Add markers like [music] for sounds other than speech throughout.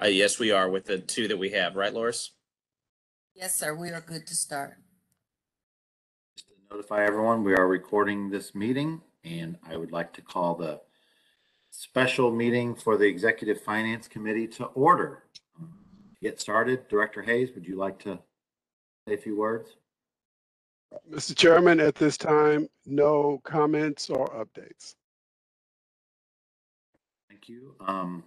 Uh, yes, we are with the two that we have, right, Loris? Yes, sir, we are good to start. Just to notify everyone, we are recording this meeting and I would like to call the special meeting for the Executive Finance Committee to order. To Get started, Director Hayes, would you like to say a few words? Mr. Chairman, at this time, no comments or updates. Thank you. Um,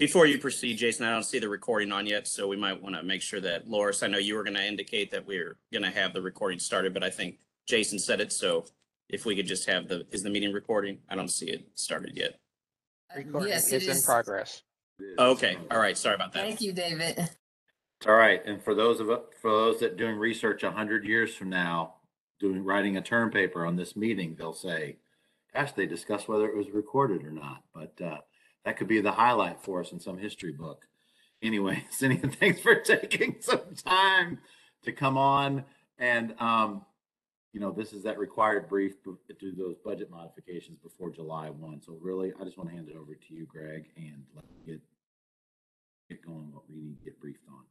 Before you proceed, Jason, I don't see the recording on yet, so we might want to make sure that Loris, I know you were going to indicate that we're going to have the recording started, but I think Jason said it, so if we could just have the, is the meeting recording? I don't see it started yet. Uh, Recording Yes, it is in is. progress. Okay, all right, sorry about that. Thank you, David. It's all right. And for those of, for those that doing research a hundred years from now, doing, writing a term paper on this meeting, they'll say, gosh, they discussed whether it was recorded or not. But, uh, that could be the highlight for us in some history book. Anyway, [laughs] Cindy, thanks for taking some time to come on. And, um, you know, this is that required brief to do those budget modifications before July one. So really, I just want to hand it over to you, Greg, and let get, get going what we need to get briefed on.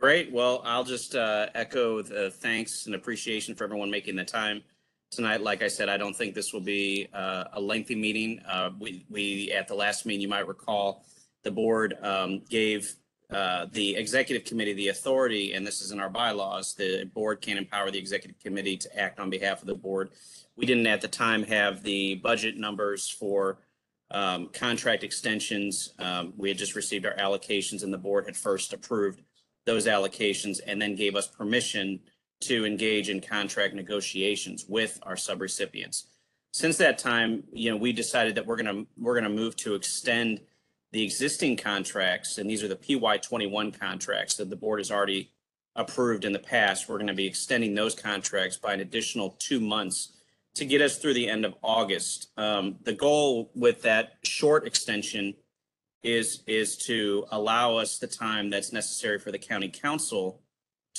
Great. Well, I'll just uh, echo the thanks and appreciation for everyone making the time tonight. Like I said, I don't think this will be uh, a lengthy meeting. Uh, We, we, at the last meeting, you might recall, the board um, gave uh, the executive committee the authority, and this is in our bylaws, the board can empower the executive committee to act on behalf of the board. We didn't at the time have the budget numbers for um, contract extensions. Um, We had just received our allocations and the board had first approved those allocations and then gave us permission to engage in contract negotiations with our subrecipients. Since that time, you know, we decided that we're gonna, we're gonna move to extend the existing contracts, and these are the PY twenty-one contracts that the board has already approved in the past. We're gonna be extending those contracts by an additional two months to get us through the end of August. Um, the goal with that short extension is, is to allow us the time that's necessary for the county council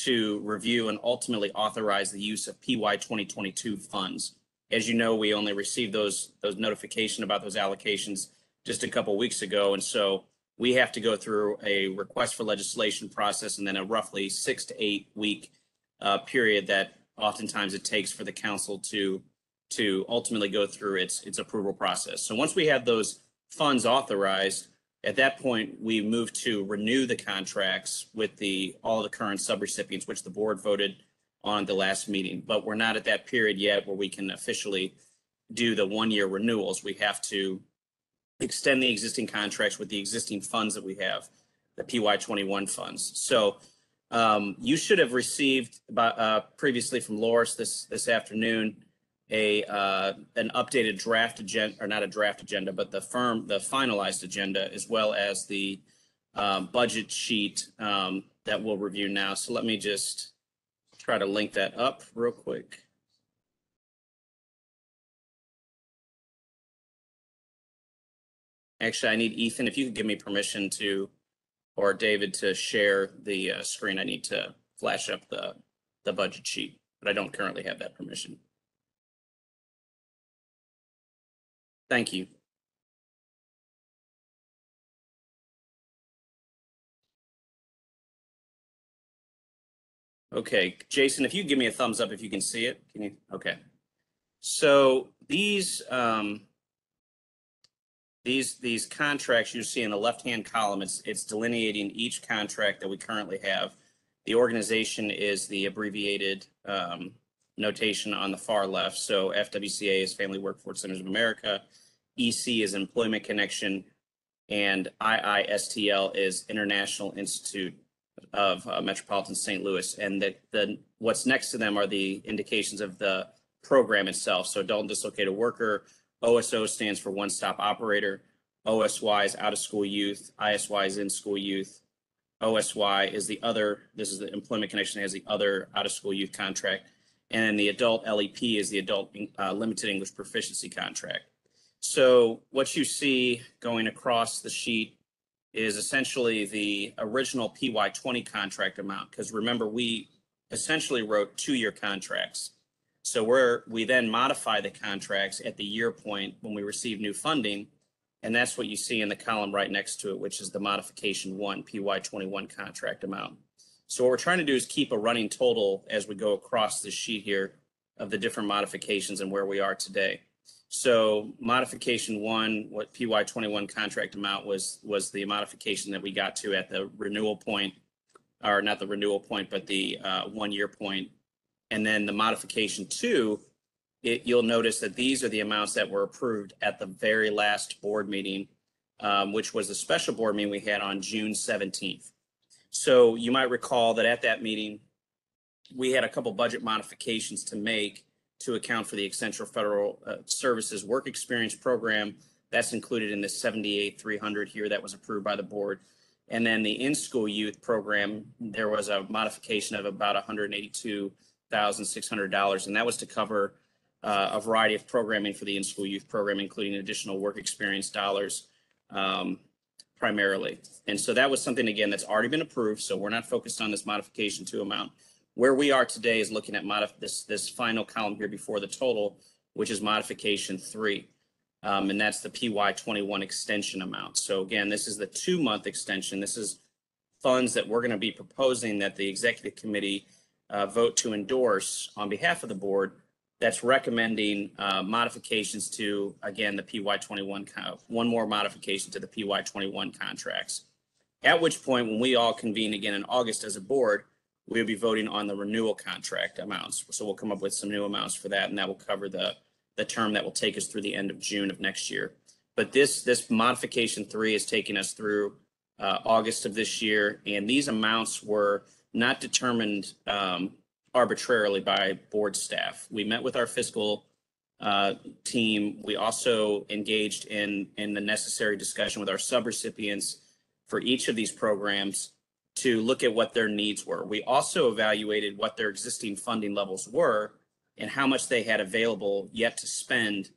to review and ultimately authorize the use of PY 2022 funds. As you know, we only received those, those notification about those allocations just a couple weeks ago. And so we have to go through a request for legislation process and then a roughly six to eight week uh, period that oftentimes it takes for the council to, to ultimately go through its, its approval process. So once we have those funds authorized, at that point, we moved to renew the contracts with the, all the current subrecipients, which the board voted on the last meeting. But we're not at that period yet where we can officially do the one-year renewals. We have to extend the existing contracts with the existing funds that we have, the PY twenty-one funds. So um, you should have received uh, previously from Loris this, this afternoon, a, uh, an updated draft agenda, or not a draft agenda, but the firm, the finalized agenda, as well as the um, budget sheet um, that we'll review now. So let me just try to link that up real quick. Actually, I need Ethan, if you could give me permission to, or David to share the uh, screen, I need to flash up the, the budget sheet, but I don't currently have that permission. Thank you. Okay, Jason, if you give me a thumbs up if you can see it, can you? Okay. So these, um, these, these contracts you see in the left-hand column, it's, it's delineating each contract that we currently have. The organization is the abbreviated, um, notation on the far left. So FWCA is Family Workforce Centers of America. EC is Employment Connection, and IISTL is International Institute of uh, Metropolitan St. Louis. And the, the, what's next to them are the indications of the program itself. So adult dislocated worker, OSO stands for One Stop Operator, OSY is Out of School Youth, ISY is In School Youth, OSY is the other, this is the Employment Connection has the other Out of School Youth contract. And then the adult LEP is the Adult uh, Limited English Proficiency Contract. So what you see going across the sheet is essentially the original PY twenty contract amount, because remember, we essentially wrote two-year contracts. So we're, we then modify the contracts at the year point when we receive new funding. And that's what you see in the column right next to it, which is the modification one, PY twenty-one contract amount. So what we're trying to do is keep a running total as we go across this sheet here of the different modifications and where we are today. So modification one, what PY twenty-one contract amount was, was the modification that we got to at the renewal point, or not the renewal point, but the uh, one-year point. And then the modification two, it, you'll notice that these are the amounts that were approved at the very last board meeting, um, which was the special board meeting we had on June seventeenth. So you might recall that at that meeting, we had a couple budget modifications to make to account for the Accenture Federal uh, Services Work Experience Program. That's included in the seventy-eight, three hundred here that was approved by the board. And then the in-school youth program, there was a modification of about hundred and eighty-two thousand, six hundred dollars. And that was to cover uh, a variety of programming for the in-school youth program, including additional work experience dollars um, primarily. And so that was something, again, that's already been approved. So we're not focused on this modification two amount. Where we are today is looking at modif, this, this final column here before the total, which is modification three. Um, and that's the PY twenty-one extension amount. So again, this is the two-month extension. This is funds that we're going to be proposing that the executive committee uh, vote to endorse on behalf of the board that's recommending uh, modifications to, again, the PY twenty-one, co- one more modification to the PY twenty-one contracts. At which point, when we all convene again in August as a board, we'll be voting on the renewal contract amounts. So we'll come up with some new amounts for that, and that will cover the, the term that will take us through the end of June of next year. But this, this modification three is taking us through uh, August of this year, and these amounts were not determined um, arbitrarily by board staff. We met with our fiscal uh, team. We also engaged in, in the necessary discussion with our subrecipients for each of these programs to look at what their needs were. We also evaluated what their existing funding levels were and how much they had available yet to spend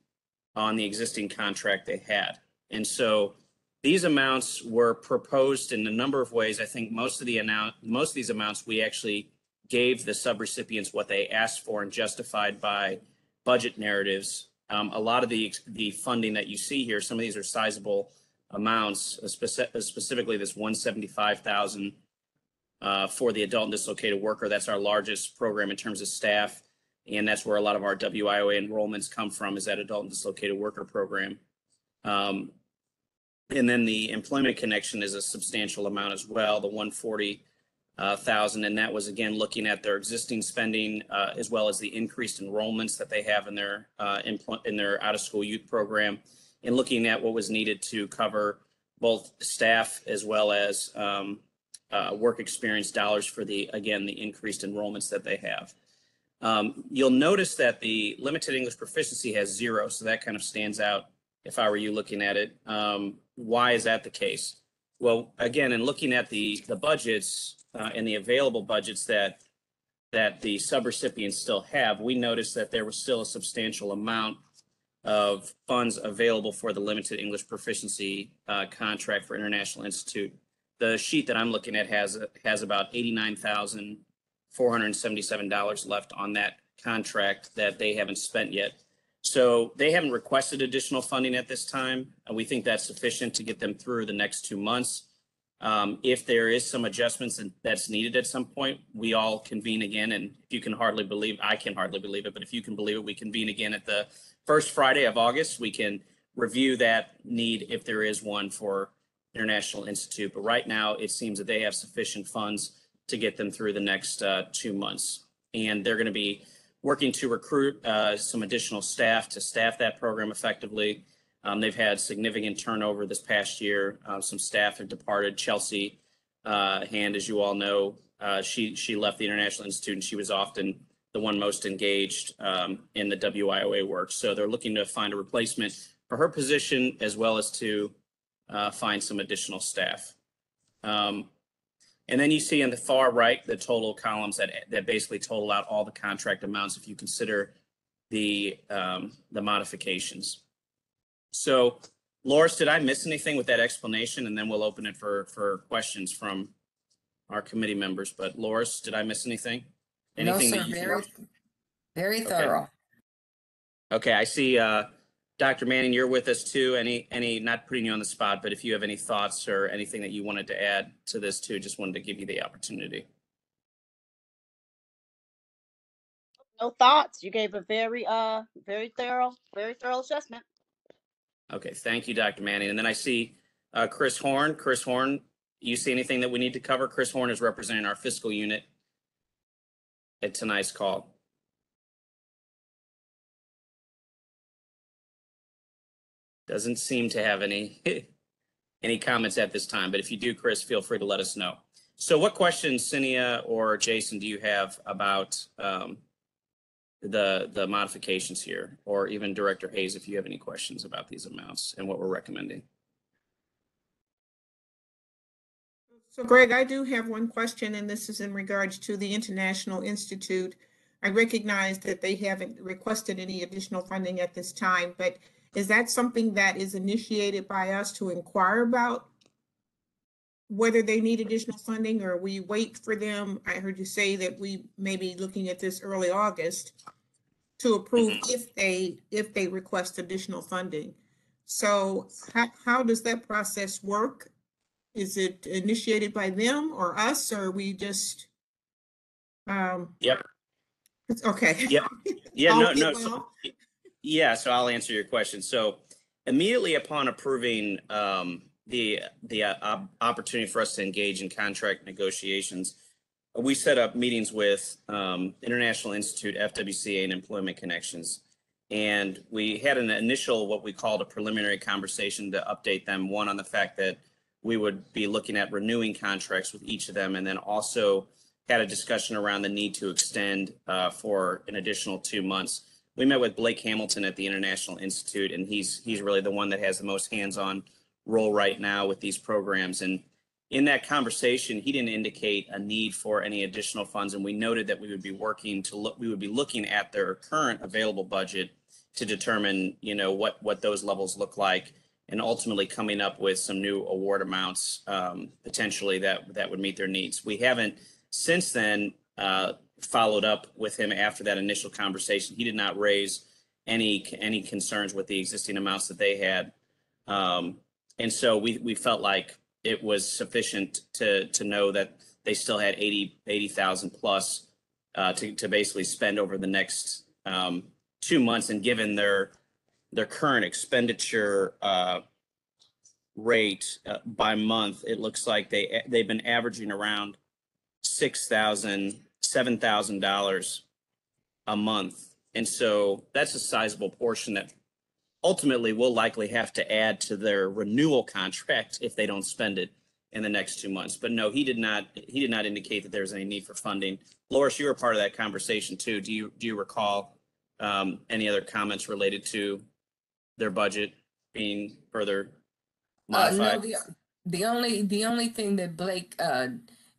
on the existing contract they had. And so these amounts were proposed in a number of ways. I think most of the amount, most of these amounts, we actually gave the subrecipients what they asked for and justified by budget narratives. Um, a lot of the, the funding that you see here, some of these are sizable amounts, uh, uh, specifically this 175,000 uh, for the adult and dislocated worker. That's our largest program in terms of staff. And that's where a lot of our WIOA enrollments come from is that adult and dislocated worker program. Um, and then the employment connection is a substantial amount as well, the 140 uh, thousand, and that was again looking at their existing spending uh, as well as the increased enrollments that they have in their uh, impl- in their out of school youth program, and looking at what was needed to cover both staff as well as um, uh, work experience dollars for the again the increased enrollments that they have. Um, you'll notice that the limited English proficiency has zero, so that kind of stands out if I were you looking at it. Um, why is that the case? Well, again, in looking at the the budgets uh, and the available budgets that that the subrecipients still have, we noticed that there was still a substantial amount of funds available for the limited English proficiency uh, contract for International Institute. The sheet that I'm looking at has has about eighty-nine thousand four hundred and seventy-seven dollars left on that contract that they haven't spent yet. So they haven't requested additional funding at this time. and we think that's sufficient to get them through the next two months. Um, if there is some adjustments and that's needed at some point, we all convene again. And if you can hardly believe, I can hardly believe it, but if you can believe it, we convene again at the first Friday of August. We can review that need if there is one for International Institute. But right now, it seems that they have sufficient funds to get them through the next uh, two months. And they're going to be working to recruit uh, some additional staff to staff that program effectively. Um, they've had significant turnover this past year. Uh, some staff have departed. Chelsea uh, Hand, as you all know, uh, she she left the International Institute, and she was often the one most engaged um, in the WIOA work. So they're looking to find a replacement for her position, as well as to uh, find some additional staff. Um, and then you see on the far right the total columns that that basically total out all the contract amounts if you consider the um, the modifications. So, Loris, did I miss anything with that explanation? And then we'll open it for, for questions from our committee members. But Loris, did I miss anything? No, Anything sir, that you very? Very Okay. thorough. Okay, I see, uh, Dr. Manning, you're with us too. Any, any, not putting you on the spot, but if you have any thoughts or anything that you wanted to add to this too, just wanted to give you the opportunity. No thoughts. You gave a very, uh, very thorough, very thorough assessment. Okay, thank you, Dr. Manning. And then I see, uh, Chris Horn. Chris Horn, you see anything that we need to cover? Chris Horn is representing our fiscal unit at tonight's call. Doesn't seem to have any, [laughs] any comments at this time, but if you do, Chris, feel free to let us know. So what questions, Cinia or Jason, do you have about, um, the, the modifications here? Or even Director Hayes, if you have any questions about these amounts and what we're recommending? So Greg, I do have one question, and this is in regards to the International Institute. I recognize that they haven't requested any additional funding at this time, but is that something that is initiated by us to inquire about? Whether they need additional funding or we wait for them? I heard you say that we may be looking at this early August to approve if they, if they request additional funding. So how, how does that process work? Is it initiated by them or us, or we just? Um. Yep. It's okay. Yep. [laughs] Yeah, no, no. so- well, Yeah, so I'll answer your question. So immediately upon approving um, the, the uh, opportunity for us to engage in contract negotiations, we set up meetings with um, International Institute, FWCA, and Employment Connections. And we had an initial, what we called a preliminary conversation to update them, one on the fact that we would be looking at renewing contracts with each of them, and then also had a discussion around the need to extend uh, for an additional two months we met with Blake Hamilton at the International Institute, and he's he's really the one that has the most hands-on role right now with these programs. And in that conversation, he didn't indicate a need for any additional funds, and we noted that we would be working to look, we would be looking at their current available budget to determine, you know, what what those levels look like, and ultimately coming up with some new award amounts um, potentially that that would meet their needs. We haven't since then uh, followed up with him after that initial conversation. He did not raise any any concerns with the existing amounts that they had, um, and so we we felt like it was sufficient to to know that they still had 80 80,000 plus uh, to to basically spend over the next um, two months. And given their their current expenditure uh, rate uh, by month, it looks like they they've been averaging around six thousand seven thousand dollars a month. And so that's a sizable portion that ultimately we'll likely have to add to their renewal contract if they don't spend it in the next two months. But no, he did not, he did not indicate that there's any need for funding. Loris, you were part of that conversation too. Do you, do you recall um, any other comments related to their budget being further Uh, no, the, the only, the only thing that Blake, uh,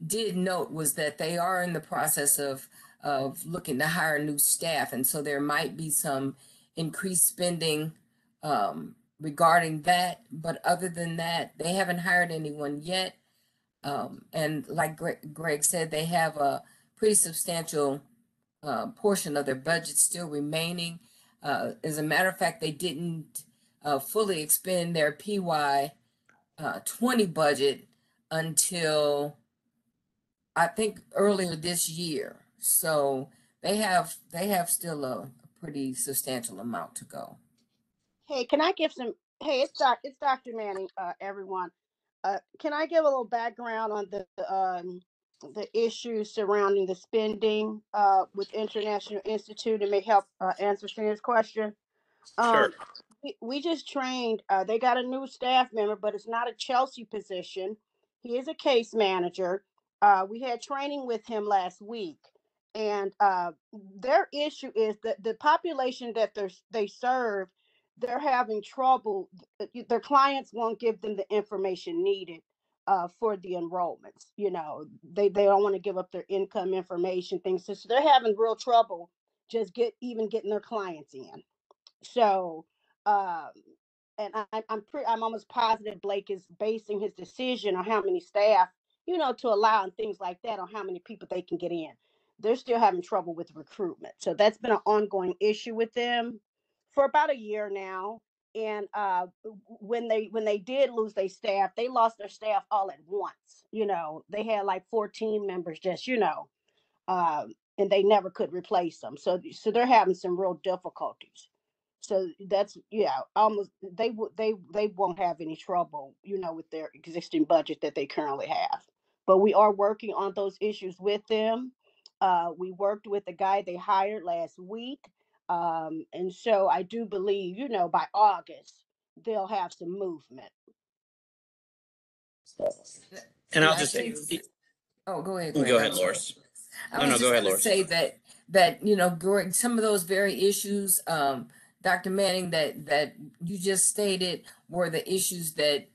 did note was that they are in the process of, of looking to hire new staff. And so there might be some increased spending, um, regarding that. But other than that, they haven't hired anyone yet. Um, and like Greg, Greg said, they have a pretty substantial, uh, portion of their budget still remaining. Uh, as a matter of fact, they didn't, uh, fully expend their PY, uh, twenty budget until I think earlier this year. So they have, they have still a, a pretty substantial amount to go. Hey, can I give some, hey, it's Doc, it's Dr. Manning, uh, everyone. Uh, can I give a little background on the, um, the issues surrounding the spending, uh, with International Institute and may help, uh, answer Shana's question? Sure. Um, we, we just trained, uh, they got a new staff member, but it's not a Chelsea position. He is a case manager. Uh, we had training with him last week. And, uh, their issue is that the population that they're, they serve, they're having trouble. th- Their clients won't give them the information needed, uh, for the enrollments. You know, they, they don't want to give up their income information, things. So they're having real trouble just get, even getting their clients in. So, um, and I, I'm pretty, I'm almost positive Blake is basing his decision on how many staff, you know, to allow and things like that on how many people they can get in. they're still having trouble with recruitment. So that's been an ongoing issue with them for about a year now. And uh, when they when they did lose their staff, they lost their staff all at once. You know, they had like 14 members just you know, um, and they never could replace them. So so they're having some real difficulties. So that's yeah, almost they would they they won't have any trouble, you know, with their existing budget that they currently have. But we are working on those issues with them. Uh, we worked with the guy they hired last week. Um, and so I do believe, you know, by August, they'll have some movement. And I'll just, say, Oh, go ahead. go ahead, I'm. Loris. I No, was no, just go ahead, gonna Loris. Say that, that, you know, Greg, some of those very issues, um, Dr. Manning, that, that you just stated were the issues that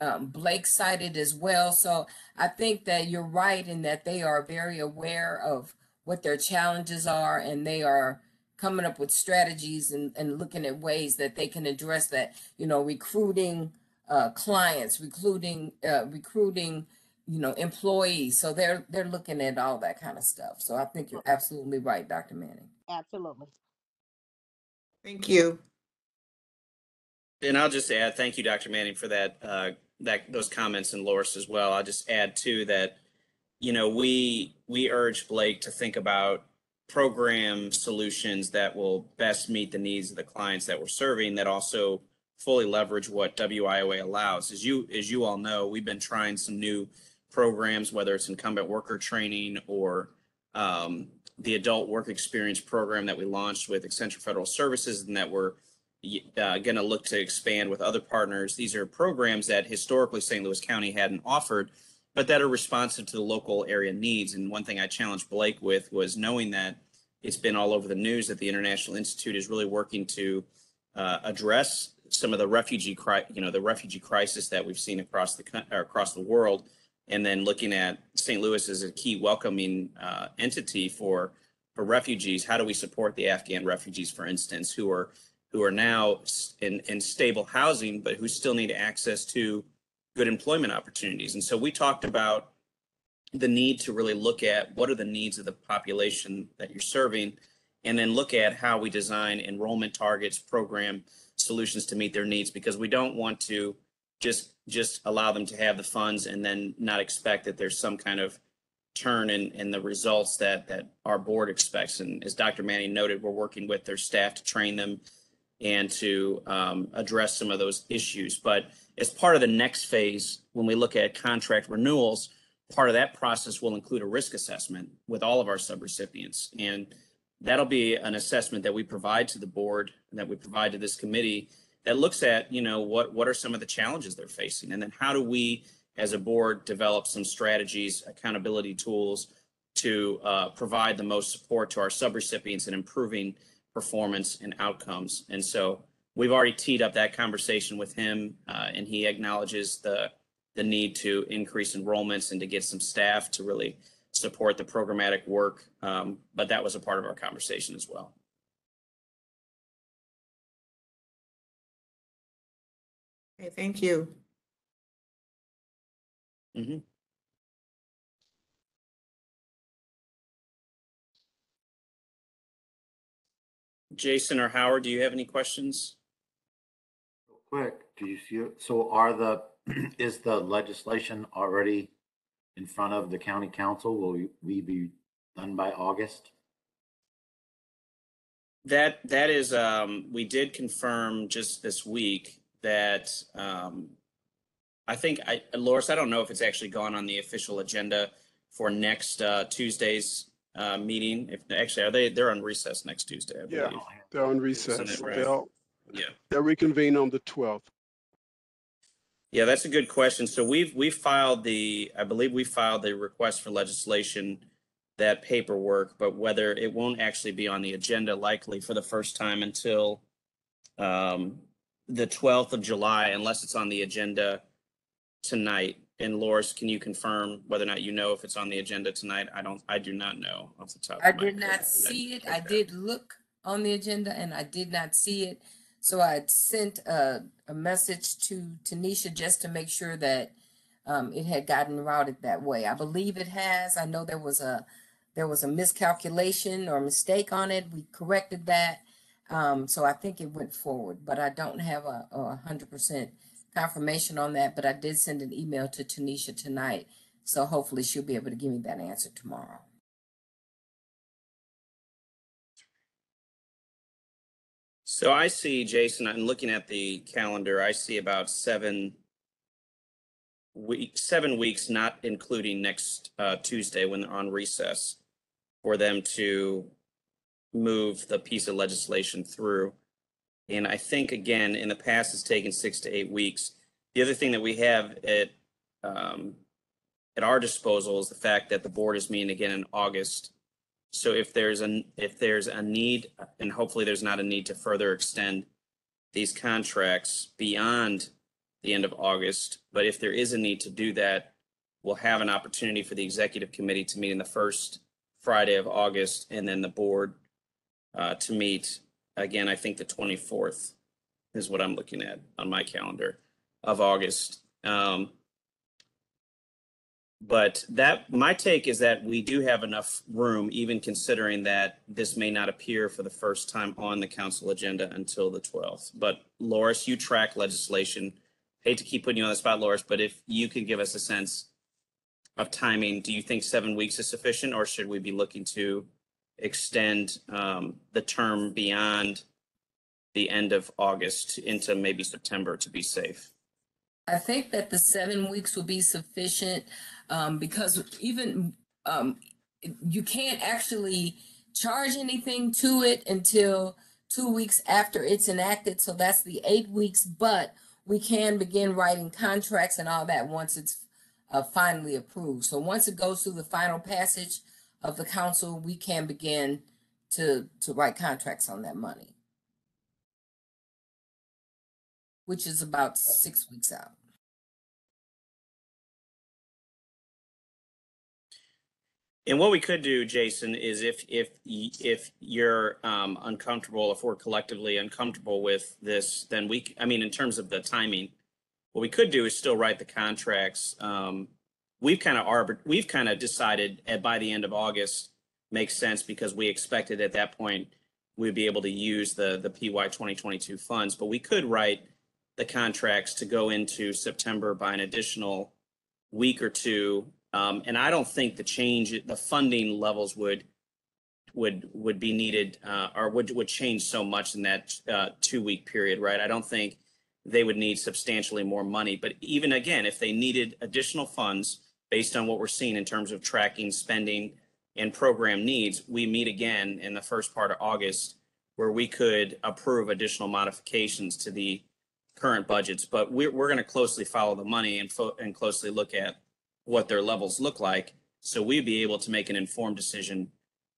um, Blake cited as well. So I think that you're right in that they are very aware of what their challenges are and they are coming up with strategies and, and looking at ways that they can address that, you know, recruiting uh, clients, recruiting, uh, recruiting, you know, employees. So they're they're looking at all that kind of stuff. So I think you're absolutely right, Dr. Manning. Absolutely. Thank you. And I'll just add, thank you, Dr. Manning, for that, uh, that, those comments and Loris as well. I'll just add too that, you know, we, we urge Blake to think about program solutions that will best meet the needs of the clients that we're serving that also fully leverage what WIOA allows. As you, as you all know, we've been trying some new programs, whether it's incumbent worker training or, um, the adult work experience program that we launched with Accenture Federal Services and that we're uh, going to look to expand with other partners. These are programs that historically St. Louis County hadn't offered, but that are responsive to the local area needs. And one thing I challenged Blake with was knowing that it's been all over the news that the International Institute is really working to uh, address some of the refugee, cri- you know, the refugee crisis that we've seen across the across the world, and then looking at St. Louis as a key welcoming uh, entity for for refugees. How do we support the Afghan refugees, for instance, who are who are now in, in stable housing, but who still need access to good employment opportunities. And so we talked about the need to really look at what are the needs of the population that you're serving, and then look at how we design enrollment targets, program solutions to meet their needs, because we don't want to just just allow them to have the funds and then not expect that there's some kind of turn in, in the results that that our board expects. And as Dr. Manning noted, we're working with their staff to train them and to um, address some of those issues. But as part of the next phase, when we look at contract renewals, part of that process will include a risk assessment with all of our subrecipients. And that'll be an assessment that we provide to the board and that we provide to this committee that looks at, you know, what, what are some of the challenges they're facing? And then how do we, as a board, develop some strategies, accountability tools to uh, provide the most support to our subrecipients in improving performance and outcomes. And so we've already teed up that conversation with him, uh, and he acknowledges the the need to increase enrollments and to get some staff to really support the programmatic work. Um, but that was a part of our conversation as well. Okay, thank you. Mhm. Jason or Howard, do you have any questions? Quick, do you see, so are the, [clears throat] is the legislation already in front of the county council? Will we- we be done by August? That, that is, um, we did confirm just this week that, um, I think, I, Loris, I don't know if it's actually gone on the official agenda for next, uh, Tuesday's, uh, meeting. If, actually, are they, they're on recess next Tuesday, I Yeah. believe. They're on recess. right? They'll, Yeah. they'll reconvene on the 12th. Yeah, that's a good question. So we've, we filed the, I believe we filed the request for legislation, that paperwork, but whether it won't actually be on the agenda likely for the first time until um, the twelfth of July, unless it's on the agenda tonight. And Loris, can you confirm whether or not you know if it's on the agenda tonight? I don't, I do not know off the top. I of my did head. not see it. I did look on the agenda and I did not see it. So I had sent a, a message to Tanisha just to make sure that um, it had gotten routed that way. I believe it has. I know there was a there was a miscalculation or mistake on it. We corrected that. Um, so I think it went forward, but I don't have a, a hundred percent confirmation on that, but I did send an email to Tanisha tonight. So hopefully she'll be able to give me that answer tomorrow. So I see, Jason, I'm looking at the calendar, I see about seven weeks, seven weeks, not including next uh, Tuesday when they're on recess, for them to move the piece of legislation through. And I think, again, in the past, it's taken six to eight weeks. The other thing that we have at, um, at our disposal is the fact that the board is meeting again in August. So if there's an, if there's a need, and hopefully there's not a need to further extend these contracts beyond the end of August, but if there is a need to do that, we'll have an opportunity for the executive committee to meet in the first Friday of August and then the board uh, to meet, again, I think the 24th is what I'm looking at on my calendar of August. Um, but that, my take is that we do have enough room, even considering that this may not appear for the first time on the council agenda until the 12th. But Loris, you track legislation. Hate to keep putting you on the spot, Loris, but if you can give us a sense of timing, do you think seven weeks is sufficient or should we be looking to extend um, the term beyond the end of August into maybe September to be safe? I think that the seven weeks will be sufficient um, because even um, you can't actually charge anything to it until two weeks after it's enacted. So that's the eight weeks, but we can begin writing contracts and all that once it's uh, finally approved. So once it goes through the final passage of the council, we can begin to to write contracts on that money, which is about six weeks out. And what we could do, Jason, is if, if, if you're um, uncomfortable, if we're collectively uncomfortable with this, then we, I mean, in terms of the timing, what we could do is still write the contracts. Um, We've kind of arbit, we've kind of decided at, by the end of August makes sense because we expected at that point we'd be able to use the, the PY 2022 funds, but we could write the contracts to go into September by an additional week or two. Um, and I don't think the change, the funding levels would, would, would be needed, uh, or would, would change so much in that, uh, two-week period, right? I don't think they would need substantially more money. But even again, if they needed additional funds based on what we're seeing in terms of tracking spending and program needs, we meet again in the first part of August where we could approve additional modifications to the current budgets. But we're, we're going to closely follow the money and, fo- and closely look at what their levels look like. So we'd be able to make an informed decision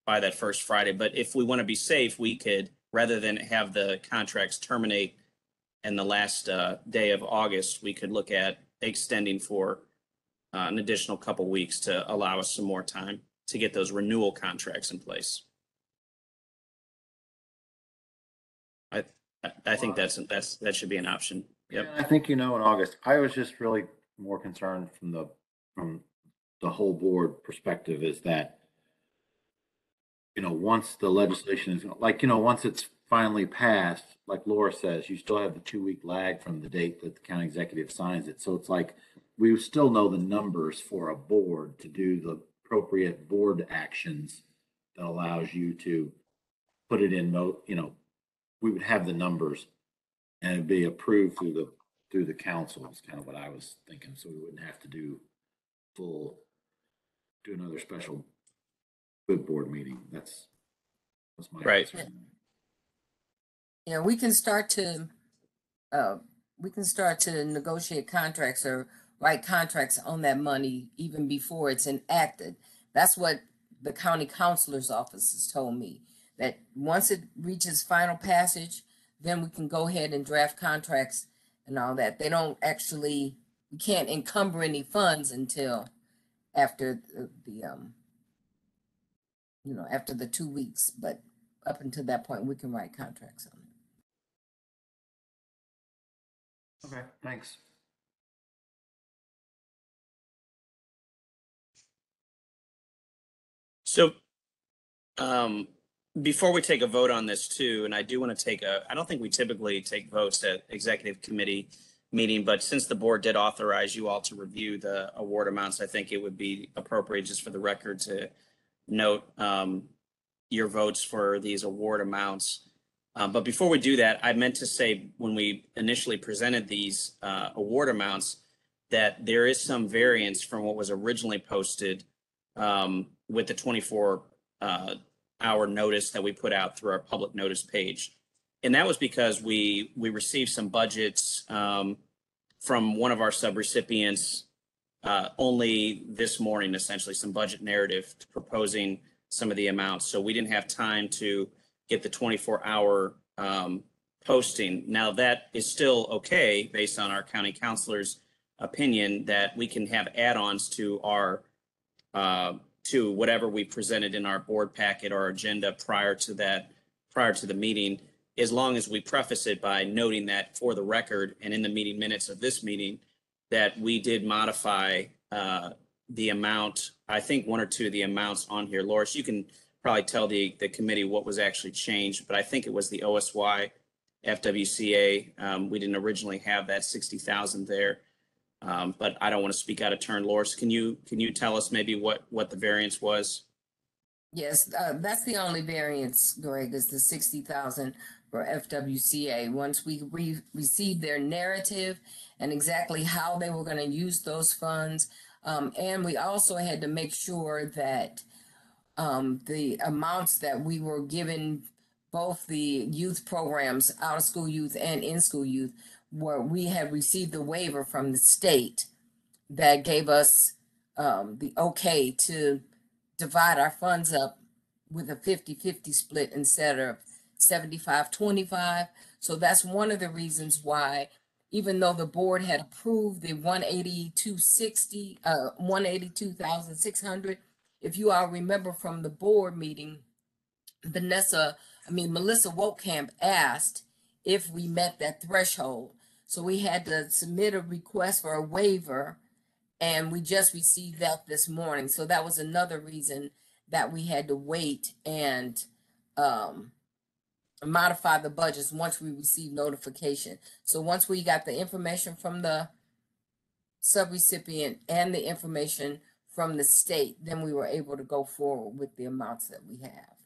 by that first Friday. But if we want to be safe, we could, rather than have the contracts terminate in the last uh, day of August, we could look at extending for uh, an additional couple weeks to allow us some more time to get those renewal contracts in place. I, I- think that's, that's, that should be an option. Yep. I think you know in August, I was just really more concerned from the, from the whole board perspective is that, you know, once the legislation is, like, you know, once it's finally passed, like Laura says, you still have the two week lag from the date that the county executive signs it. So it's like, we still know the numbers for a board to do the appropriate board actions that allows you to put it in mo, you know, we would have the numbers and it'd be approved through the, through the council is kind of what I was thinking, so we wouldn't have to do full, do another special good board meeting, that's, that's my. Right. concern. Yeah, we can start to, uh, we can start to negotiate contracts or write contracts on that money even before it's enacted. That's what the county counselor's office has told me, that once it reaches final passage, then we can go ahead and draft contracts and all that. They don't actually, we can't encumber any funds until after the, the, um, you know, after the two weeks, but up until that point, we can write contracts on it. Okay, thanks. So Um, before we take a vote on this too, and I do want to take a, I don't think we typically take votes at executive committee meeting, but since the board did authorize you all to review the award amounts, I think it would be appropriate just for the record to note um, your votes for these award amounts. Uh, but before we do that, I meant to say when we initially presented these uh, award amounts that there is some variance from what was originally posted um, with the 24 uh, hour notice that we put out through our public notice page. And that was because we, we received some budgets um, from one of our subrecipients uh, only this morning, essentially, some budget narrative proposing some of the amounts. So we didn't have time to get the 24 hour um, posting. Now, that is still okay based on our county counselor's opinion that we can have add-ons to our uh, to whatever we presented in our board packet or agenda prior to that, prior to the meeting, as long as we preface it by noting that for the record and in the meeting minutes of this meeting, that we did modify uh, the amount, I think one or two of the amounts on here. Loris, you can probably tell the, the committee what was actually changed, but I think it was the OSY FWCA. Um, We didn't originally have that 60,000 there. Um, but I don't want to speak out of turn. Loris, can you, can you tell us maybe what, what the variance was? Yes, uh, that's the only variance, Greg, is the sixty thousand for FWCA. Once we re- received their narrative and exactly how they were gonna use those funds. Um, and we also had to make sure that um, the amounts that we were given, both the youth programs, out-of-school youth and in-school youth, where we had received the waiver from the state that gave us um, the okay to divide our funds up with a 50-50 split instead of 75-25. So that's one of the reasons why, even though the board had approved the 18260, uh, 182,600, if you all remember from the board meeting, Vanessa, I mean, Melissa Wokamp asked if we met that threshold. So we had to submit a request for a waiver and we just received that this morning. So that was another reason that we had to wait and um, modify the budgets once we received notification. So once we got the information from the subrecipient and the information from the state, then we were able to go forward with the amounts that we have.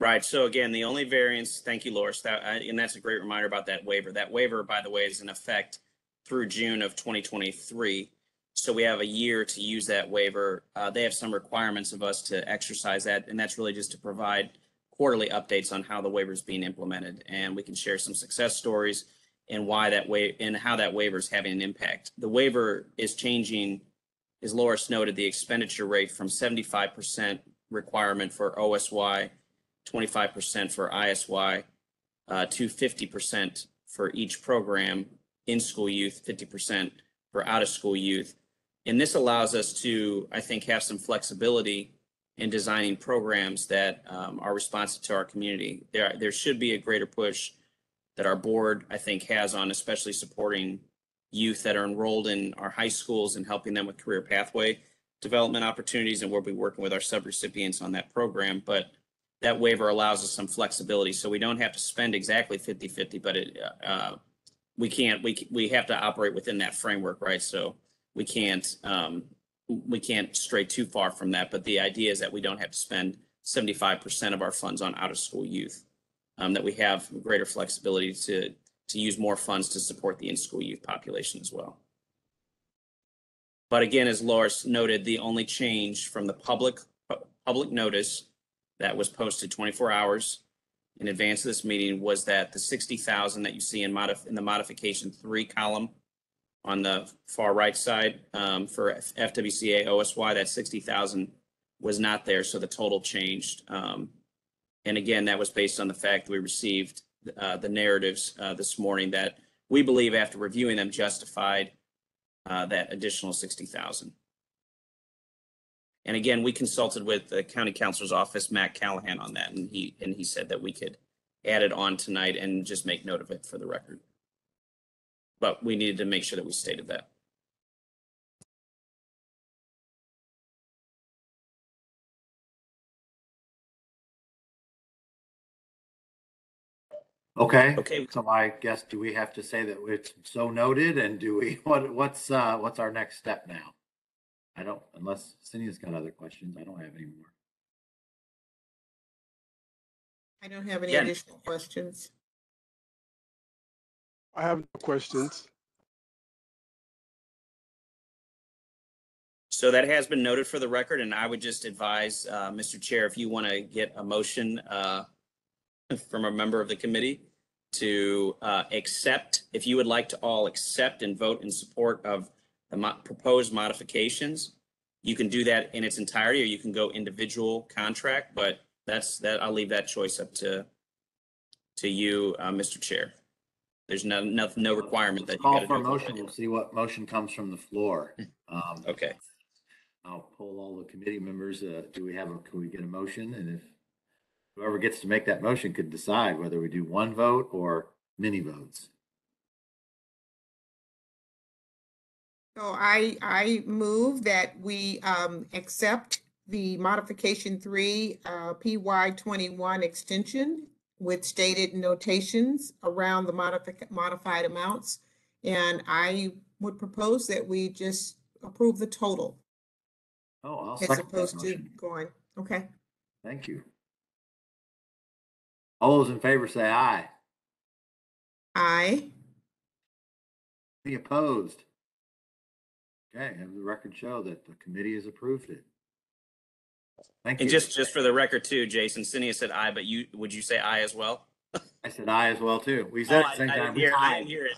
Right. So again, the only variance, thank you, Loris, that, and that's a great reminder about that waiver. That waiver, by the way, is in effect through June of 2023. So we have a year to use that waiver. Uh, they have some requirements of us to exercise that, and that's really just to provide quarterly updates on how the waiver is being implemented. And we can share some success stories and why that way, and how that waiver is having an impact. The waiver is changing, as Loris noted, the expenditure rate from 75% requirement for OSY twenty-five percent for ISY, uh, to fifty percent for each program, in-school youth, fifty percent for out-of-school youth. And this allows us to, I think, have some flexibility in designing programs that um, are responsive to our community. There, there should be a greater push that our board, I think, has on especially supporting youth that are enrolled in our high schools and helping them with career pathway development opportunities. And we'll be working with our subrecipients on that program. But that waiver allows us some flexibility, so we don't have to spend exactly 50-50, but it, uh, we can't, we, we have to operate within that framework, right? So we can't, um, we can't stray too far from that, but the idea is that we don't have to spend 75% of our funds on out-of-school youth. Um, that we have greater flexibility to, to use more funds to support the in-school youth population as well. But again, as Loris noted, the only change from the public, public notice that was posted 24 hours in advance of this meeting was that the 60,000 that you see in modif, in the modification three column on the far right side, um, for FWCA OSY, that 60,000 was not there, so the total changed. Um, and again, that was based on the fact we received, uh, the narratives, uh, this morning that we believe after reviewing them justified, uh, that additional 60,000. And again, we consulted with the county counselor's office, Matt Callahan, on that, and he and he said that we could add it on tonight and just make note of it for the record. But we needed to make sure that we stated that. Okay. Okay. So I guess do we have to say that it's so noted and do we [laughs] what what's uh what's our next step now? I don't, unless Cindy's got other questions, I don't have any more. I don't have any Yeah. additional questions. I have no questions. So that has been noted for the record, and I would just advise, uh, Mr. Chair, if you want to get a motion uh, [laughs] from a member of the committee to uh, accept, if you would like to all accept and vote in support of the mo- proposed modifications, you can do that in its entirety, or you can go individual contract, but that's, that, I'll leave that choice up to, to you, uh, Mr. Chair. There's no, no, no requirement that you Call for a do. motion. We'll see what motion comes from the floor. Um, Okay. I'll poll all the committee members. Uh, do we have a, can we get a motion? And if whoever gets to make that motion could decide whether we do one vote or many votes. So I, I move that we um, accept the modification three uh, PY twenty-one extension with stated notations around the modific, modified amounts. And I would propose that we just approve the total Oh, I'll as second that opposed to motion. going, okay? Thank you. All those in favor say aye. Aye. Any opposed? Okay, have the record show that the committee has approved it. Thank you. And just, just for the record too, Jason, Cindy said aye, but you, would you say aye as well? I said aye as well too. We said Oh, at the same I- I time. didn't we hear- I tied. didn't hear it.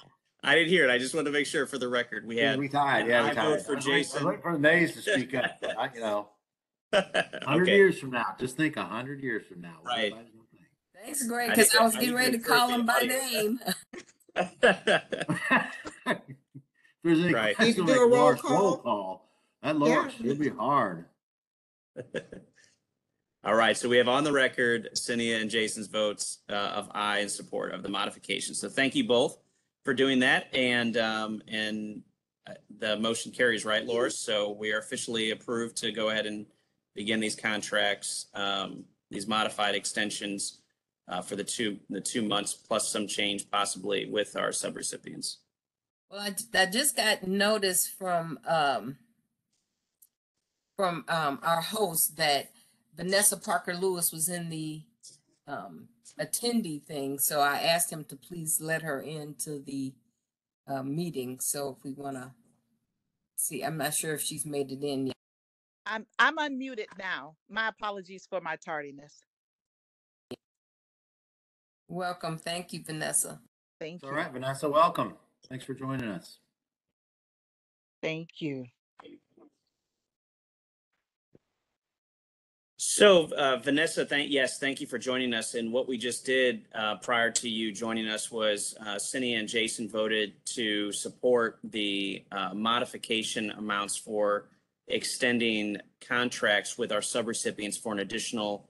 I didn't hear it. I just wanted to make sure for the record, we had. We tied, yeah, we aye tied. vote for I was waiting- I was Jason. waiting For the nays to speak up, but I, you know, [laughs] hundred Okay. years from now, just think a hundred years from now. what Right. everybody's gonna think. Thanks, Greg, I because think- I was I getting ready to it's call the him by audience. name. [laughs] [laughs] If there's any Right. questions, Need to do make a roll Laura's roll call? call. That Laura, Yeah. she'll be hard. [laughs] All right, so we have on the record Cynthia and Jason's votes uh, of aye in support of the modification. So thank you both for doing that. And, um, and uh, the motion carries, right, Laura? So we are officially approved to go ahead and begin these contracts, um, these modified extensions uh, for the two, the two months plus some change possibly with our subrecipients. Well, I just got notice from, um, from, um, our host that Vanessa Parker Lewis was in the, um, attendee thing. So I asked him to please let her into the, uh, meeting. So if we want to see, I'm not sure if she's made it in yet. I'm I'm unmuted now. My apologies for my tardiness. Welcome. Thank you, Vanessa. Thank It's you. right, Vanessa, welcome. Thanks for joining us. Thank you. So uh, Vanessa, thank, yes, thank you for joining us. And what we just did uh, prior to you joining us was uh, Cindy and Jason voted to support the uh, modification amounts for extending contracts with our subrecipients for an additional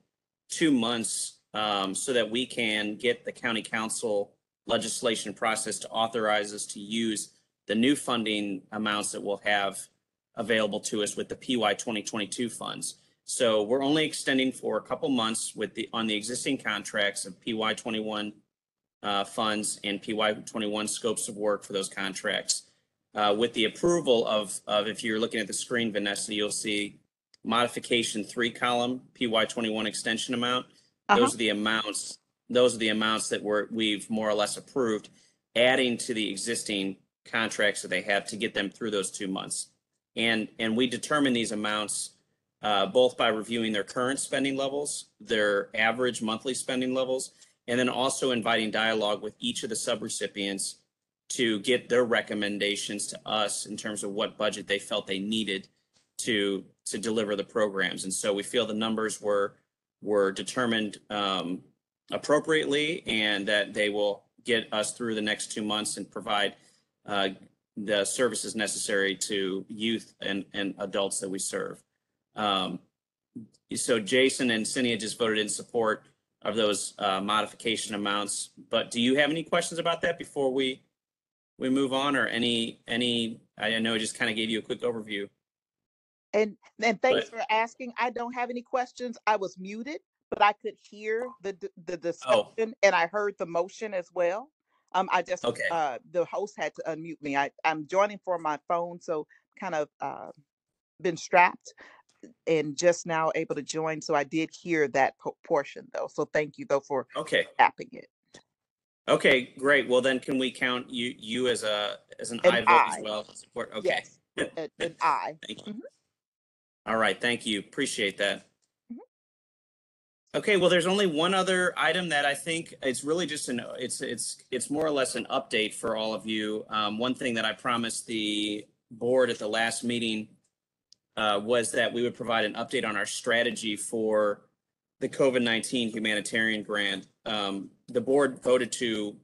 two months um, so that we can get the county council legislation process to authorize us to use the new funding amounts that we'll have available to us with the PY 2022 funds. So we're only extending for a couple months with the, on the existing contracts of PY twenty-one uh, funds and PY twenty-one scopes of work for those contracts. Uh, with the approval of, of, if you're looking at the screen, Vanessa, you'll see modification three column, PY twenty-one extension amount. Uh-huh. Those are the amounts, those are the amounts that we're, we've more or less approved, adding to the existing contracts that they have to get them through those two months. And, and we determine these amounts uh, both by reviewing their current spending levels, their average monthly spending levels, and then also inviting dialogue with each of the subrecipients to get their recommendations to us in terms of what budget they felt they needed to to deliver the programs. And so we feel the numbers were were determined um, appropriately and that they will get us through the next two months and provide uh, the services necessary to youth and, and adults that we serve. Um, so Jason and Cindy just voted in support of those uh, modification amounts. But do you have any questions about that before we we move on, or any any? I know I just kind of gave you a quick overview. And and thanks But- for asking. I don't have any questions. I was muted, but I could hear the, the Oh. discussion and I heard the motion as well. Um, I just, Okay. uh, the host had to unmute me. I, I'm joining from my phone, so kind of, uh, been strapped and just now able to join. So I did hear that po- portion though. So thank you though for Okay, tapping it. okay, great. Well, then can we count you, you as a, as an An aye vote as well? Support, okay. Yes, an, an [laughs] aye. Thank you. Mhm. All right, thank you. Appreciate that. Okay, well, there's only one other item that I think it's really just an, it's, it's, it's more or less an update for all of you. Um, one thing that I promised the board at the last meeting uh, was that we would provide an update on our strategy for the COVID-19 humanitarian grant. Um, the board voted to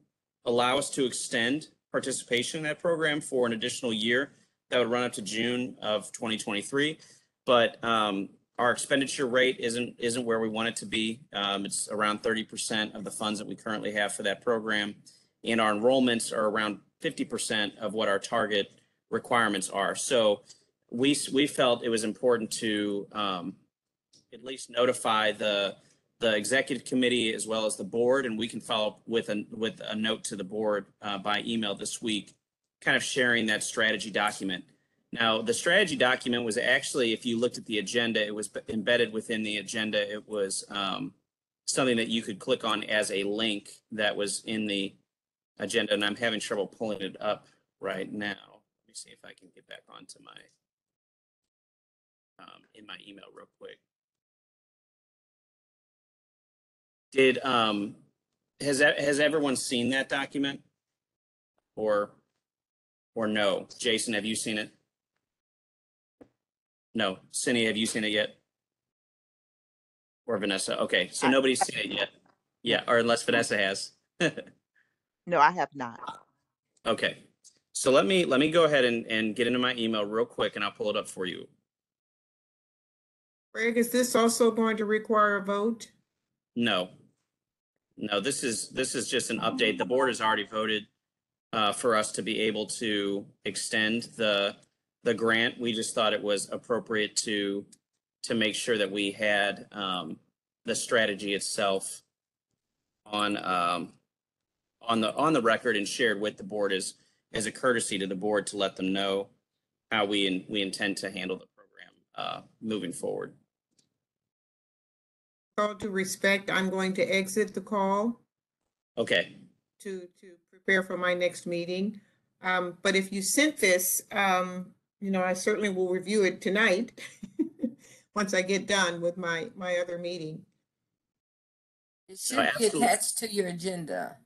allow us to extend participation in that program for an additional year that would run up to June of 2023. But um, our expenditure rate isn't isn't where we want it to be. Um, it's around 30% of the funds that we currently have for that program, and our enrollments are around 50% of what our target requirements are. So we we felt it was important to um, at least notify the the executive committee as well as the board, and we can follow up with a with a note to the board uh, by email this week, kind of sharing that strategy document. Now, the strategy document was actually, if you looked at the agenda, it was embedded within the agenda. It was um, something that you could click on as a link that was in the agenda, and I'm having trouble pulling it up right now. Let me see if I can get back onto my um, in my email real quick. Did um has that has everyone seen that document? Or or no? Jason, have you seen it? No. Cindy, have you seen it yet? Or Vanessa? Okay, so I- nobody's seen it yet. Yeah, or unless Vanessa has. [laughs] No, I have not. Okay. So let me let me go ahead and and get into my email real quick and I'll pull it up for you. Greg, is this also going to require a vote? No. No, this is, this is just an update. The board has already voted uh, for us to be able to extend the, the grant. We just thought it was appropriate to, to make sure that we had um, the strategy itself on, um, on the, on the record and shared with the board as, as a courtesy to the board to let them know how we, in- we intend to handle the program uh, moving forward. Call to respect, I'm going to exit the call Okay. to, to prepare for my next meeting. Um, but if you sent this, um, you know, I certainly will review it tonight. [laughs] Once I get done with my, my other meeting. It should be absolutely. attached to your agenda.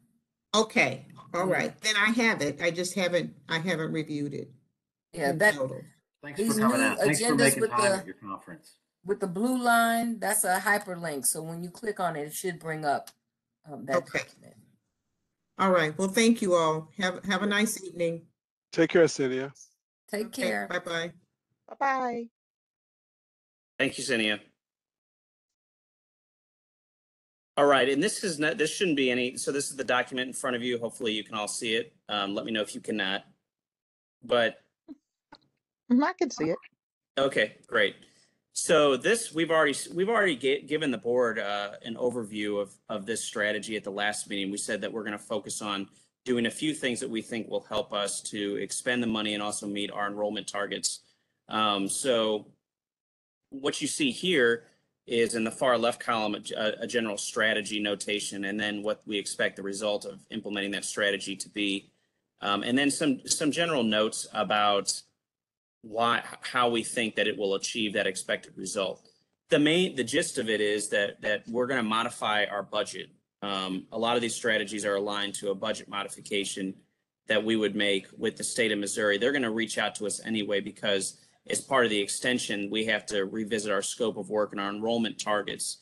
Okay, all right, then I have it. I just haven't, I haven't reviewed it. Yeah, in that, total. Thanks These for coming new out. Thanks for agendas making with time the- at your conference. with the blue line, that's a hyperlink. So when you click on it, it should bring up um, that Okay. document. All right, well, thank you all. Have, have a nice evening. Take care, Cynthia. Take care. Bye-bye. Bye-bye. Thank you, Cynthia. All right, and this is not, this shouldn't be any, so this is the document in front of you. Hopefully you can all see it. Um, let me know if you cannot. But, Mhm, I can see it. okay, great. So this, we've already, we've already ga- given the board, uh, an overview of, of this strategy at the last meeting. We said that we're going to focus on doing a few things that we think will help us to expend the money and also meet our enrollment targets. Um, so what you see here is in the far left column, a, a general strategy notation, and then what we expect the result of implementing that strategy to be. Um, and then some, some general notes about why, how we think that it will achieve that expected result. The main, the gist of it is that, that we're going to modify our budget. Um, a lot of these strategies are aligned to a budget modification that we would make with the state of Missouri. They're going to reach out to us anyway because as part of the extension, we have to revisit our scope of work and our enrollment targets.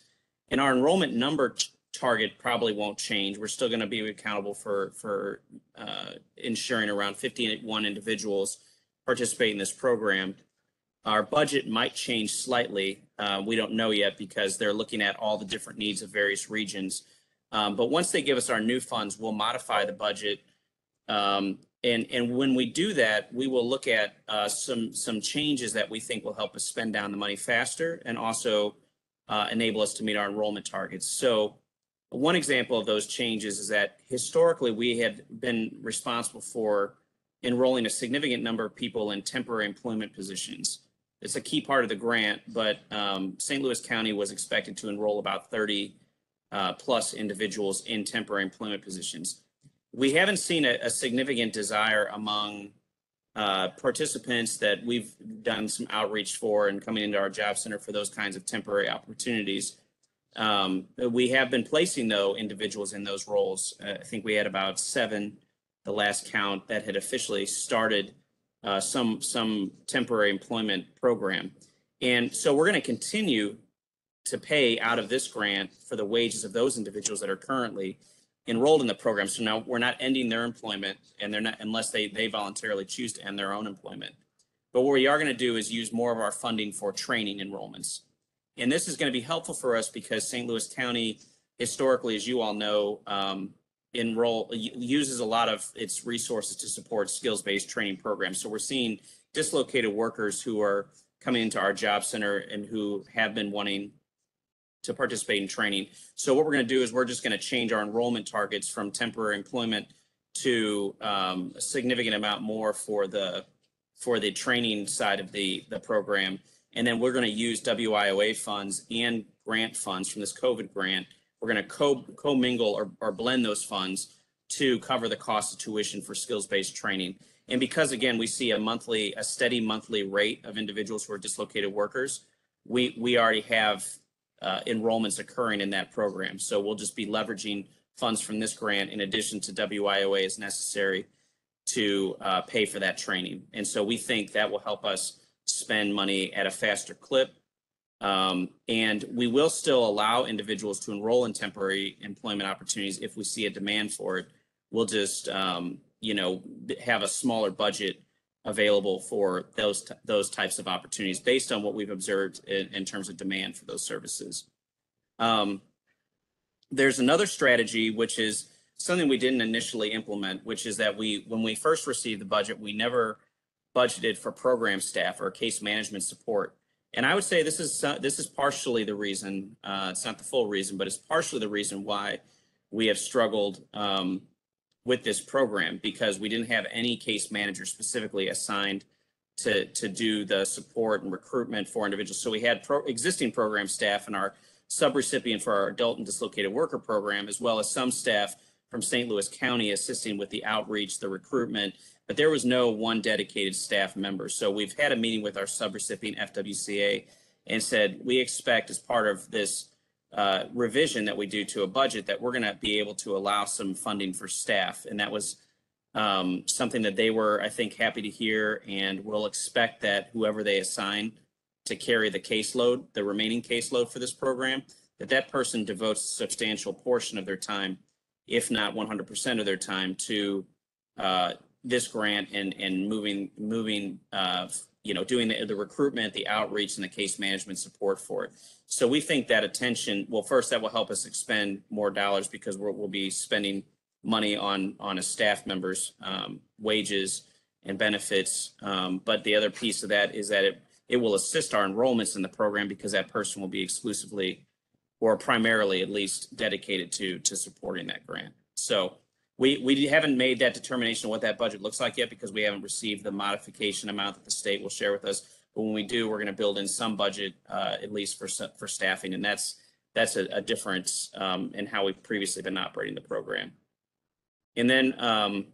And our enrollment number target probably won't change. We're still going to be accountable for, for uh, ensuring around 51 individuals participate in this program. Our budget might change slightly. Uh, we don't know yet because they're looking at all the different needs of various regions. Um, but once they give us our new funds, we'll modify the budget um, and, and when we do that, we will look at uh, some, some changes that we think will help us spend down the money faster and also uh, enable us to meet our enrollment targets. So one example of those changes is that historically we had been responsible for enrolling a significant number of people in temporary employment positions. It's a key part of the grant, but um, St. Louis County was expected to enroll about 30 uh, plus individuals in temporary employment positions. We haven't seen a, a significant desire among uh, participants that we've done some outreach for and coming into our job center for those kinds of temporary opportunities. Um, we have been placing though individuals in those roles. Uh, I think we had about seven, the last count that had officially started uh, some some temporary employment program, and so we're going to continue to pay out of this grant for the wages of those individuals that are currently enrolled in the program. So now we're not ending their employment, and they're not unless they they voluntarily choose to end their own employment. But what we are going to do is use more of our funding for training enrollments. And this is going to be helpful for us because St. Louis County, historically, as you all know, um, enroll uses a lot of its resources to support skills-based training programs. So we're seeing dislocated workers who are coming into our job center and who have been wanting to participate in training. So what we're going to do is we're just going to change our enrollment targets from temporary employment to um, a significant amount more for the for the training side of the the program. And then we're going to use WIOA funds and grant funds from this COVID grant. We're going to co commingle or, or blend those funds to cover the cost of tuition for skills-based training. And because again, we see a monthly, a steady monthly rate of individuals who are dislocated workers, we we already have uh, enrollments occurring in that program. So we'll just be leveraging funds from this grant in addition to WIOA as necessary to uh, pay for that training. And so we think that will help us spend money at a faster clip. Um, and we will still allow individuals to enroll in temporary employment opportunities if we see a demand for it. We'll just, um, you know, have a smaller budget available for those those types of opportunities based on what we've observed in, in terms of demand for those services. Um, there's another strategy which is something we didn't initially implement, which is that we when we first received the budget, we never budgeted for program staff or case management support. And I would say this is uh, this is partially the reason. Uh, it's not the full reason, but it's partially the reason why we have struggled um, with this program because we didn't have any case manager specifically assigned to to do the support and recruitment for individuals. So we had pro- existing program staff and our subrecipient for our adult and dislocated worker program, as well as some staff from St. Louis County assisting with the outreach, the recruitment, but there was no one dedicated staff member. So we've had a meeting with our subrecipient FWCA and said we expect as part of this uh, revision that we do to a budget that we're going to be able to allow some funding for staff. And that was um, something that they were, I think, happy to hear. And we'll expect that whoever they assign to carry the caseload, the remaining caseload for this program, that that person devotes a substantial portion of their time, if not 100% of their time, to uh, this grant and and moving moving uh, you know doing the, the recruitment, the outreach, and the case management support for it. So we think that attention, well, first that will help us expend more dollars because we'll, we'll be spending money on on a staff member's um, wages and benefits. Um, but the other piece of that is that it it will assist our enrollments in the program because that person will be exclusively or primarily at least dedicated to to supporting that grant. So we, we haven't made that determination of what that budget looks like yet because we haven't received the modification amount that the state will share with us. But when we do, we're going to build in some budget, uh, at least for for staffing, and that's that's a, a difference um, in how we've previously been operating the program. And then um,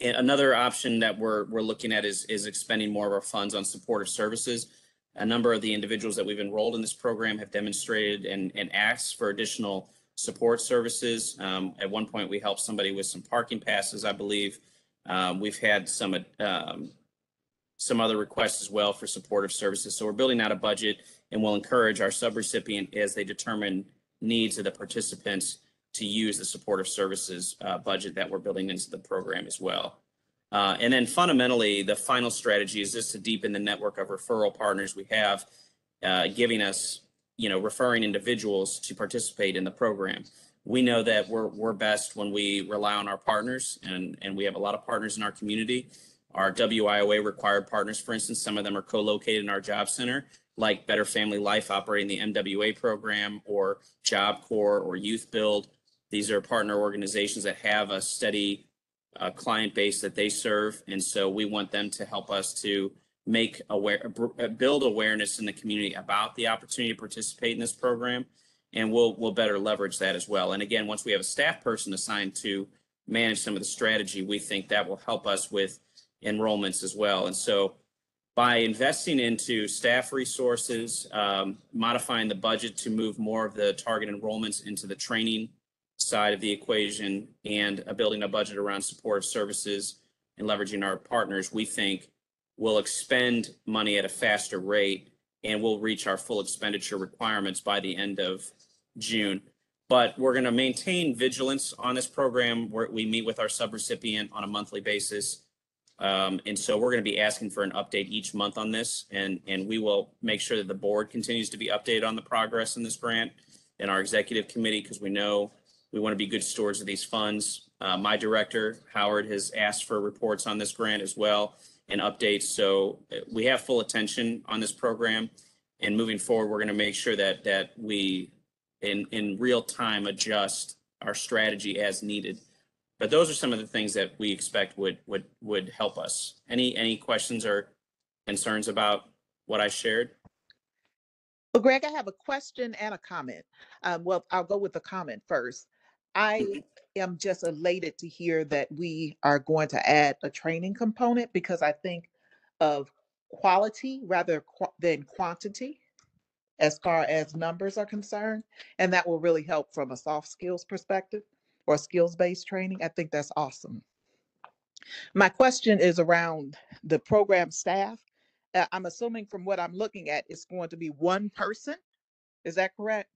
another option that we're we're looking at is is expending more of our funds on supportive services. A number of the individuals that we've enrolled in this program have demonstrated and, and asked for additional support services. Um, at one point, we helped somebody with some parking passes, I believe. Um, we've had some um, some other requests as well for supportive services. So we're building out a budget, and we'll encourage our subrecipient as they determine needs of the participants to use the supportive services uh, budget that we're building into the program as well. Uh, and then fundamentally, the final strategy is just to deepen the network of referral partners we have, uh, giving us you know, referring individuals to participate in the program. We know that we're, we're best when we rely on our partners, and, and we have a lot of partners in our community. Our WIOA required partners, for instance, some of them are co-located in our job center. like Better Family Life operating the MWA program or Job Corps or Youth Build. These are partner organizations that have a steady uh, client base that they serve. And so we want them to help us to make aware, uh, build awareness in the community about the opportunity to participate in this program. And we'll, we'll better leverage that as well. And again, once we have a staff person assigned to manage some of the strategy, we think that will help us with enrollments as well. And so by investing into staff resources, um, modifying the budget to move more of the target enrollments into the training side of the equation and uh, building a budget around supportive services and leveraging our partners, we think will expend money at a faster rate and we'll reach our full expenditure requirements by the end of June. But we're going to maintain vigilance on this program where we meet with our subrecipient on a monthly basis. Um, and so we're going to be asking for an update each month on this and, and we will make sure that the board continues to be updated on the progress in this grant and our executive committee, because we know we want to be good stewards of these funds. Uh, my director, Howard, has asked for reports on this grant as well and updates. So uh, we have full attention on this program. And moving forward, we're going to make sure that, that we, in, in real time, adjust our strategy as needed. But those are some of the things that we expect would, would, would help us. Any, any questions or concerns about what I shared? Well, Greg, I have a question and a comment. Um, well, I'll go with the comment first. I am just elated to hear that we are going to add a training component because I think of quality rather qu- than quantity as far as numbers are concerned. And that will really help from a soft skills perspective or skills based training. I think that's awesome. My question is around the program staff. Uh, I'm assuming from what I'm looking at, it's going to be one person. Is that correct?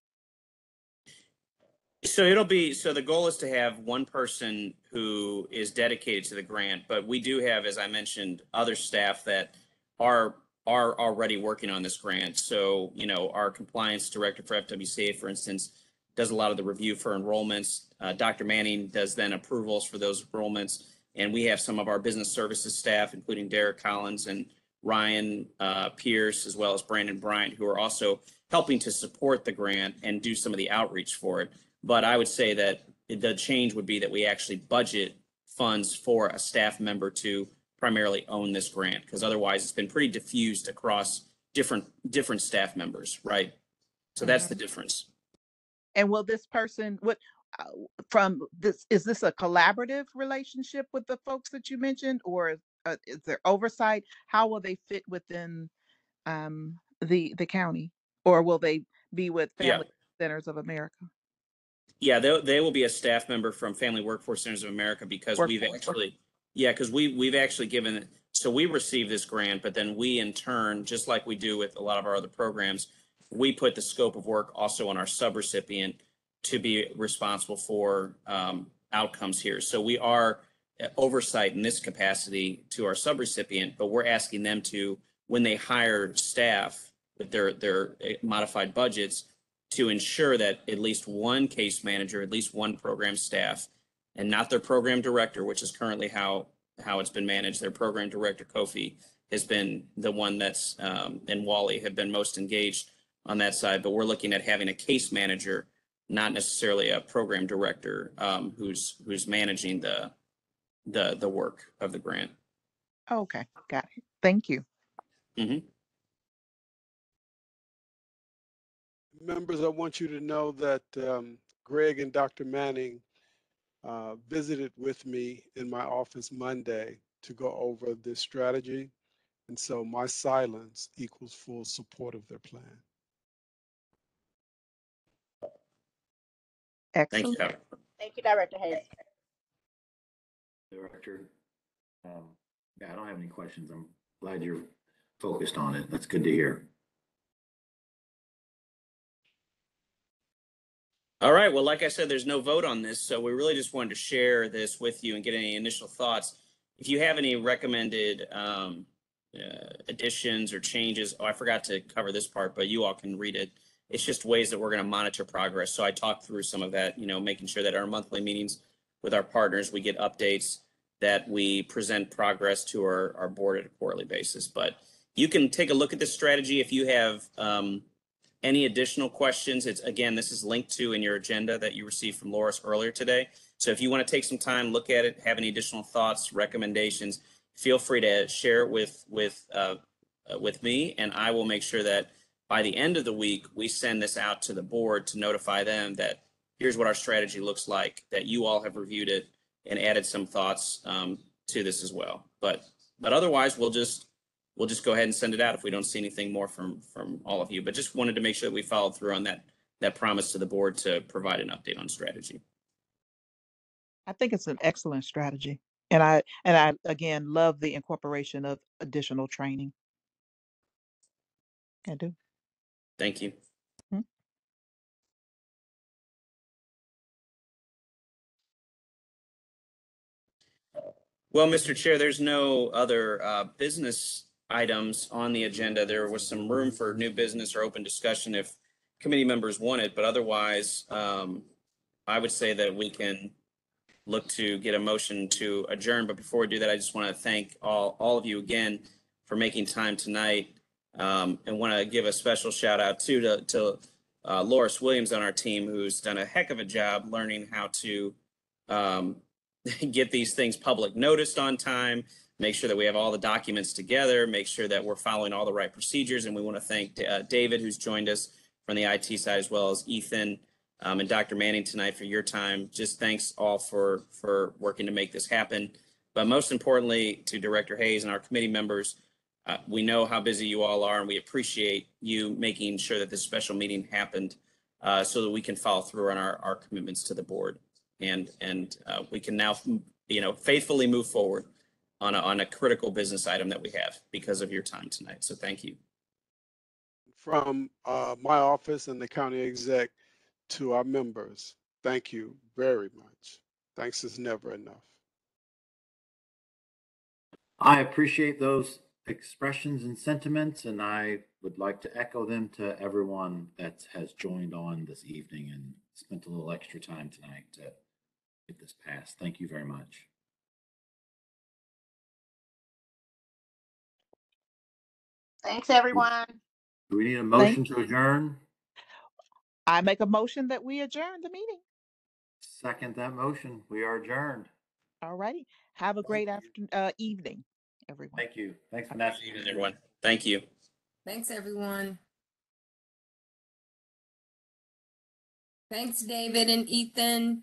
So it'll be, so the goal is to have one person who is dedicated to the grant, but we do have, as I mentioned, other staff that are, are already working on this grant. So, you know, our compliance director for FWCA, for instance, does a lot of the review for enrollments. Uh, Dr. Manning does then approvals for those enrollments. And we have some of our business services staff, including Derek Collins and Ryan uh, Pierce, as well as Brandon Bryant, who are also helping to support the grant and do some of the outreach for it. But I would say that the change would be that we actually budget funds for a staff member to primarily own this grant, because otherwise it's been pretty diffused across different, different staff members, right? So that's the difference. And will this person, what, uh, from this, is this a collaborative relationship with the folks that you mentioned? Or uh, is there oversight? How will they fit within um, the, the county? Or will they be with Yeah. Family Centers of America? Yeah, they, they will be a staff member from Family Workforce Centers of America because we've Workforce. actually, yeah, because we, we've actually given, so we receive this grant, but then we in turn, just like we do with a lot of our other programs, we put the scope of work also on our subrecipient to be responsible for um, outcomes here. So we are uh, oversight in this capacity to our subrecipient, but we're asking them to, when they hire staff with their, their uh, modified budgets, to ensure that at least one case manager, at least one program staff, and not their program director, which is currently how, how it's been managed. Their program director, Kofi, has been the one that's, um, and Wally have been most engaged on that side. But we're looking at having a case manager, not necessarily a program director, um, who's, who's managing the, the, the work of the grant. Okay, got it. Thank you. Members, I want you to know that um, Greg and Dr. Manning uh, visited with me in my office Monday to go over this strategy. And so my silence equals full support of their plan. Thank Excellent. you. Howard. Thank you, Director Hayes. Director. Um, Yeah, I don't have any questions. I'm glad you're focused on it. That's good to hear. All right. Well, like I said, there's no vote on this, so we really just wanted to share this with you and get any initial thoughts. If you have any recommended um, uh, additions or changes, oh, I forgot to cover this part, but you all can read it. It's just ways that we're going to monitor progress. So I talked through some of that, you know, making sure that our monthly meetings with our partners, we get updates, that we present progress to our, our board at a quarterly basis. But you can take a look at this strategy if you have um, any additional questions. It's again, this is linked to in your agenda that you received from Loris earlier today. So if you want to take some time, look at it, have any additional thoughts, recommendations, feel free to share it with with uh, uh, with me, and I will make sure that by the end of the week we send this out to the board to notify them that here's what our strategy looks like. That you all have reviewed it and added some thoughts um, to this as well. But but otherwise, we'll just we'll just go ahead and send it out if we don't see anything more from from all of you. But just wanted to make sure that we followed through on that that promise to the board to provide an update on strategy. I think it's an excellent strategy. And I, and I, again, love the incorporation of additional training. I do. Thank you. Mhm. Well, Mr. Chair, there's no other uh, business items on the agenda. There was some room for new business or open discussion if committee members wanted, but otherwise, um, I would say that we can look to get a motion to adjourn. But before we do that, I just want to thank all, all of you again for making time tonight. Um, and want to give a special shout out too to, to uh, Loris Williams on our team, who's done a heck of a job learning how to um, [laughs] get these things public noticed on time, make sure that we have all the documents together, make sure that we're following all the right procedures. And we want to thank uh, David, who's joined us from the IT side, as well as Ethan um, and Dr. Manning tonight for your time. Just thanks all for for working to make this happen. But most importantly, to Director Hayes and our committee members, uh, we know how busy you all are, and we appreciate you making sure that this special meeting happened uh, so that we can follow through on our, our commitments to the board. And, and uh, we can now, you know, faithfully move forward on a, on a critical business item that we have because of your time tonight. So thank you. From uh, my office and the county exec to our members, thank you very much. Thanks is never enough. I appreciate those expressions and sentiments, and I would like to echo them to everyone that has joined on this evening and spent a little extra time tonight to get this passed. Thank you very much. Thanks, everyone. Do we need a motion to adjourn? I make a motion that we adjourn the meeting. Second that motion. We are adjourned. All righty. Have a great after, uh, evening, everyone. Thank you. Thanks, Vanessa. Good evening, everyone. Thank you. Thanks, everyone. Thanks, David and Ethan.